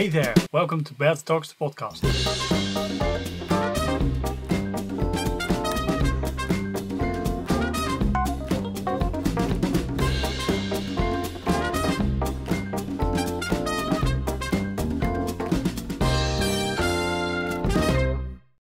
Hey there, welcome to Bad Talks the podcast.